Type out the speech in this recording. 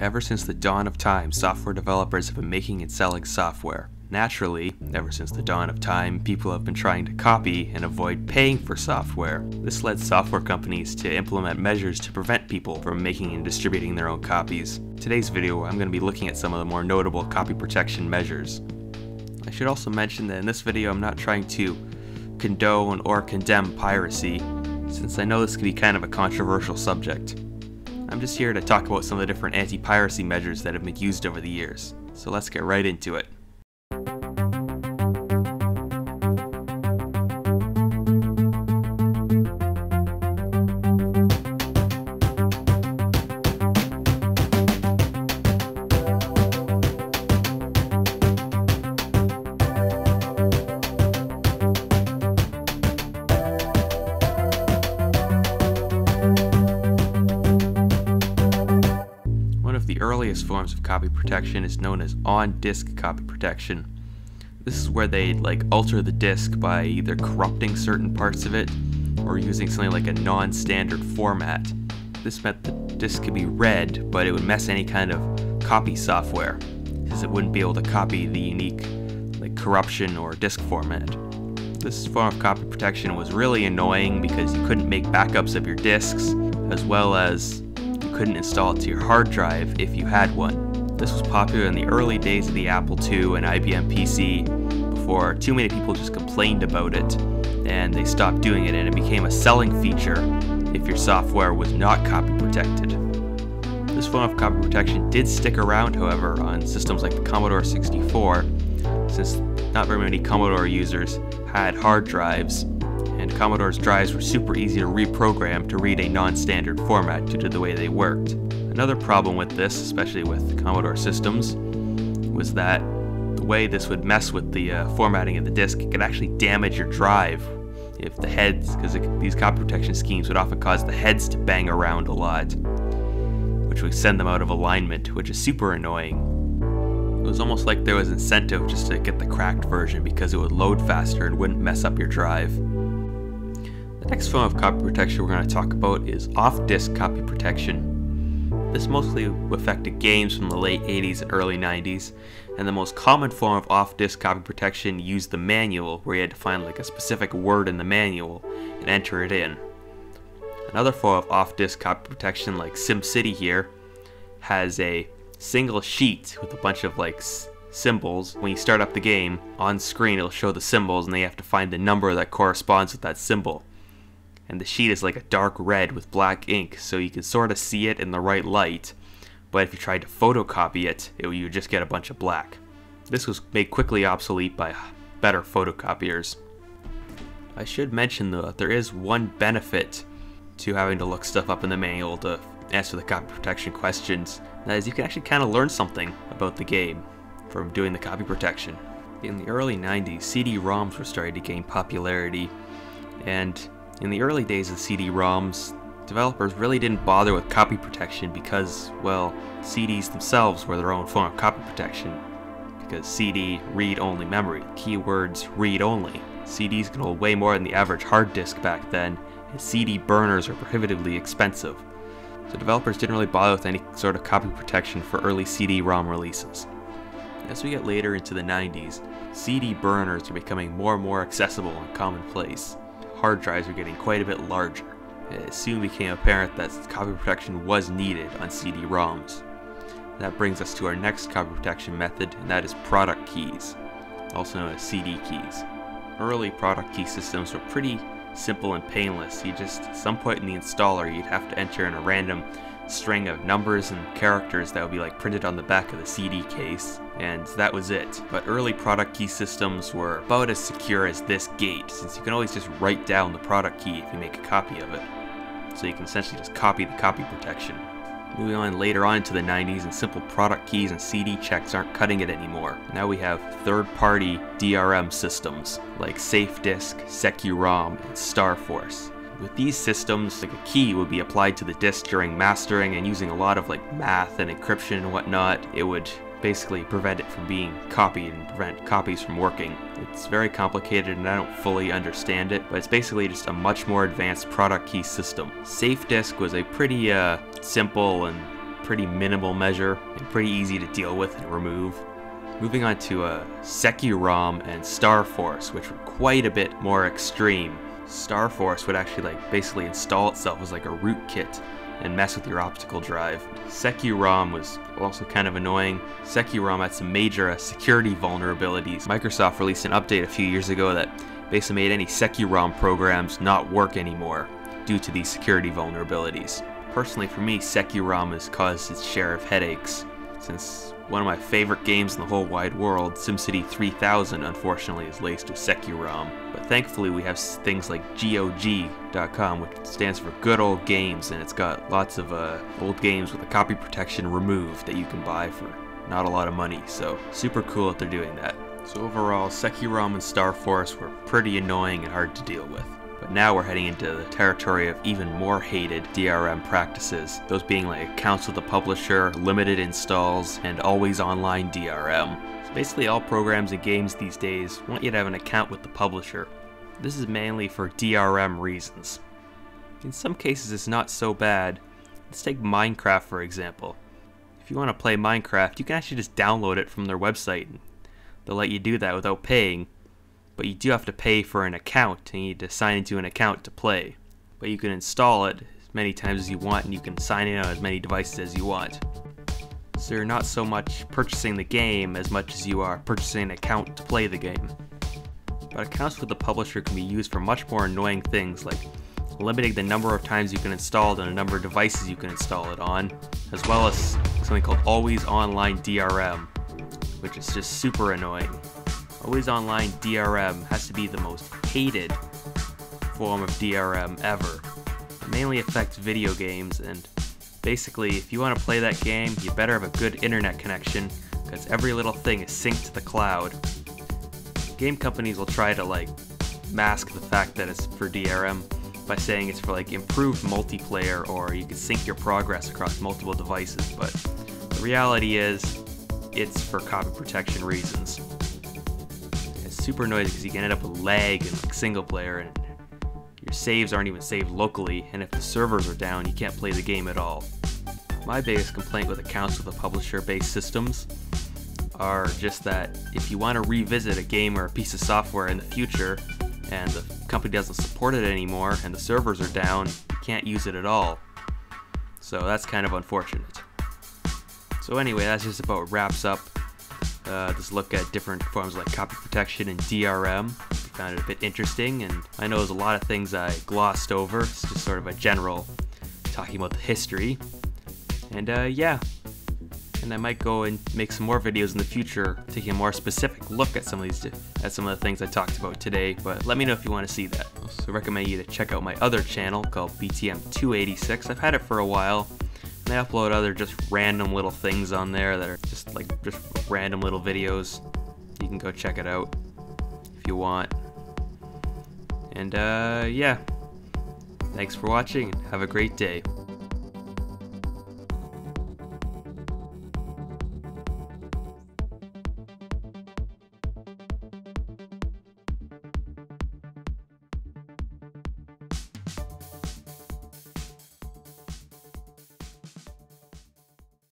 Ever since the dawn of time, software developers have been making and selling software. Naturally, ever since the dawn of time, people have been trying to copy and avoid paying for software. This led software companies to implement measures to prevent people from making and distributing their own copies. Today's video, I'm going to be looking at some of the more notable copy protection measures. I should also mention that in this video, I'm not trying to condone or condemn piracy, since I know this can be kind of a controversial subject. I'm just here to talk about some of the different anti-piracy measures that have been used over the years. So let's get right into it. Earliest forms of copy protection is known as on-disk copy protection. This is where they like alter the disk by either corrupting certain parts of it or using something like a non-standard format. This meant the disk could be read, but it would mess any kind of copy software, because it wouldn't be able to copy the unique like corruption or disk format. This form of copy protection was really annoying because you couldn't make backups of your disks, as well as couldn't install it to your hard drive if you had one. This was popular in the early days of the Apple II and IBM PC before too many people just complained about it and they stopped doing it and it became a selling feature if your software was not copy protected. This form of copy protection did stick around however on systems like the Commodore 64 since not very many Commodore users had hard drives and Commodore's drives were super easy to reprogram to read a non-standard format due to the way they worked. Another problem with this, especially with Commodore systems, was that the way this would mess with the uh, formatting of the disk, it could actually damage your drive if the heads, because these copy protection schemes would often cause the heads to bang around a lot, which would send them out of alignment, which is super annoying. It was almost like there was incentive just to get the cracked version because it would load faster and wouldn't mess up your drive. Next form of copy protection we're going to talk about is off-disk copy protection. This mostly affected games from the late 80s and early 90s, and the most common form of off-disk copy protection used the manual, where you had to find like a specific word in the manual and enter it in. Another form of off-disk copy protection, like SimCity here, has a single sheet with a bunch of like symbols. When you start up the game, on screen it'll show the symbols and they have to find the number that corresponds with that symbol and the sheet is like a dark red with black ink so you can sort of see it in the right light but if you tried to photocopy it, it you would just get a bunch of black. This was made quickly obsolete by better photocopiers. I should mention though that there is one benefit to having to look stuff up in the manual to answer the copy protection questions. That is you can actually kind of learn something about the game from doing the copy protection. In the early 90s, CD-ROMs were starting to gain popularity and in the early days of CD-ROMs, developers really didn't bother with copy protection because, well, CDs themselves were their own form of copy protection. Because CD, read-only memory, keywords, read-only. CDs can hold way more than the average hard disk back then, and CD burners are prohibitively expensive. So developers didn't really bother with any sort of copy protection for early CD-ROM releases. As we get later into the 90s, CD burners are becoming more and more accessible and commonplace hard drives were getting quite a bit larger. It soon became apparent that copy protection was needed on CD-ROMs. That brings us to our next copy protection method, and that is product keys, also known as CD keys. Early product key systems were pretty simple and painless. You just, at some point in the installer, you'd have to enter in a random string of numbers and characters that would be like printed on the back of the CD case, and that was it. But early product key systems were about as secure as this gate, since you can always just write down the product key if you make a copy of it. So you can essentially just copy the copy protection. Moving on later on into the 90s, and simple product keys and CD checks aren't cutting it anymore. Now we have third-party DRM systems like SafeDisk, SecuROM, and StarForce. With these systems, like a key would be applied to the disk during mastering and using a lot of like math and encryption and whatnot, it would basically prevent it from being copied and prevent copies from working. It's very complicated and I don't fully understand it, but it's basically just a much more advanced product key system. SafeDisk was a pretty uh, simple and pretty minimal measure and pretty easy to deal with and remove. Moving on to uh, Securom and Star Force, which were quite a bit more extreme. Star Force would actually like basically install itself as like a rootkit and mess with your optical drive. Securom was also kind of annoying. Securom had some major uh, security vulnerabilities. Microsoft released an update a few years ago that basically made any Securom programs not work anymore due to these security vulnerabilities. Personally for me, Securom has caused its share of headaches, since one of my favorite games in the whole wide world, SimCity 3000, unfortunately is laced with Securom. But thankfully we have things like GOG.com, which stands for Good Old Games, and it's got lots of uh, old games with the copy protection removed that you can buy for not a lot of money, so super cool that they're doing that. So overall, Securom and Star Force were pretty annoying and hard to deal with. But now we're heading into the territory of even more hated DRM practices, those being like accounts with the publisher, limited installs, and always online DRM. So basically all programs and games these days want you to have an account with the publisher. This is mainly for DRM reasons. In some cases it's not so bad. Let's take Minecraft for example. If you want to play Minecraft, you can actually just download it from their website. They'll let you do that without paying, but you do have to pay for an account and you need to sign into an account to play. But you can install it as many times as you want and you can sign in on as many devices as you want. So you're not so much purchasing the game as much as you are purchasing an account to play the game. But accounts with the publisher can be used for much more annoying things like limiting the number of times you can install it and the number of devices you can install it on, as well as something called Always Online DRM, which is just super annoying. Always Online DRM has to be the most hated form of DRM ever. It mainly affects video games, and basically, if you want to play that game, you better have a good internet connection, because every little thing is synced to the cloud. Game companies will try to, like, mask the fact that it's for DRM by saying it's for, like, improved multiplayer or you can sync your progress across multiple devices, but the reality is, it's for copy protection reasons super annoying because you can end up with lag in like single player and your saves aren't even saved locally and if the servers are down you can't play the game at all. My biggest complaint with accounts with the publisher based systems are just that if you want to revisit a game or a piece of software in the future and the company doesn't support it anymore and the servers are down, you can't use it at all. So that's kind of unfortunate. So anyway, that's just about wraps up uh, this look at different forms like copy protection and DRM. I found it a bit interesting, and I know there's a lot of things I glossed over. It's just sort of a general talking about the history. And uh, yeah, and I might go and make some more videos in the future, taking a more specific look at some of these, at some of the things I talked about today. But let me know if you want to see that. I also recommend you to check out my other channel called BTM286. I've had it for a while. They upload other just random little things on there that are just like just random little videos. You can go check it out if you want. And uh, yeah, thanks for watching. Have a great day.